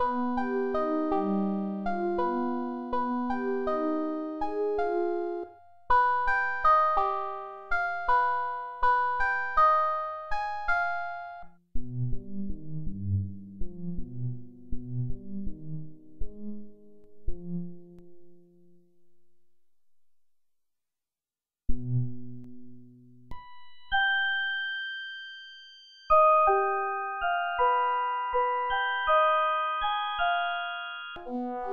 Música Música